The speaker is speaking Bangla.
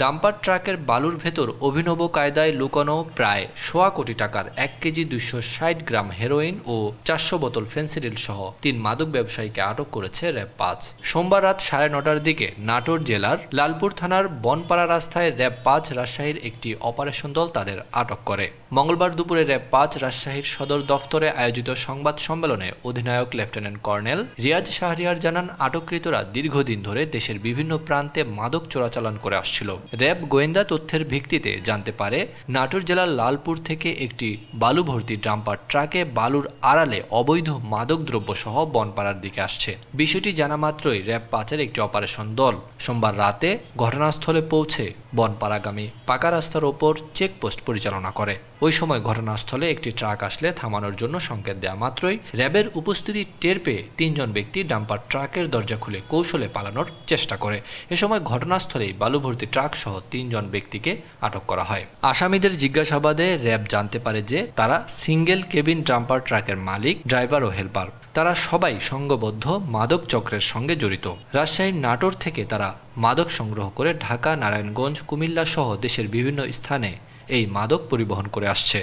ডাম্পার ট্রাকের বালুর ভেতর অভিনব কায়দায় লুকানো প্রায় সোয়া কোটি টাকার এক কেজি দুইশো ষাট গ্রাম হেরোইন ও চারশো বোতল ফেন্সিডিল সহ তিন মাদক ব্যবসায়ীকে আটক করেছে র্যাব পাঁচ। সোমবার রাত সাড়ে নটার দিকে নাটোর জেলার লালপুর থানার বনপাড়া রাস্তায় র্যাব পাঁচ রাজশাহীর একটি অপারেশন দল তাদের আটক করে। মঙ্গলবার দুপুরে র্যাব পাঁচ রাজশাহীর সদর দফতরে আয়োজিত সংবাদ সম্মেলনে অধিনায়ক লেফটেন্যান্ট কর্নেল রিয়াজ শাহরিয়ার জানান, আটককৃতরা দীর্ঘদিন ধরে দেশের বিভিন্ন প্রান্তে মাদক চোরাচালান করে আসছিল। র্যাব গোয়েন্দা তথ্যের ভিত্তিতে জানতে পারে, নাটোর জেলার লালপুর থেকে একটি বালু ভর্তি ডাম্পার ট্রাকে বালুর আড়ালে অবৈধ মাদক দ্রব্য সহ বনপাড়ার দিকে আসছে। বিষয়টি জানা মাত্রই র্যাব পাঁচের একটি অপারেশন দল। সোমবার রাতে ঘটনাস্থলে পৌঁছে বনপাড়াগামী পাকা রাস্তার ওপর চেকপোস্ট পরিচালনা করে। ওই সময় ঘটনাস্থলে একটি ট্রাক আসলে থামানোর জন্য সংকেত দেওয়া মাত্রই র্যাবের উপস্থিতি টের পেয়ে তিনজন ব্যক্তি ডাম্পার ট্রাকের দরজা খুলে কৌশলে পালানোর চেষ্টা করে। এ সময় ঘটনাস্থলেই বালুভর্তি ট্রাক সহ তিনজন ব্যক্তিকে আটক করা হয়। আসামিদের জিজ্ঞাসাবাদে র্যাব জানতে পারে যে তারা সিঙ্গেল কেবিন ডাম্পার ট্রাকের মালিক, ড্রাইভার ও হেল্পার। তারা সবাই সংঘবদ্ধ মাদক চক্রের সঙ্গে জড়িত। রাজশাহীর নাটোর থেকে তারা মাদক সংগ্রহ করে ঢাকা, নারায়ণগঞ্জ, কুমিল্লা সহ দেশের বিভিন্ন স্থানে এই মাদক পরিবহন করে আসছে।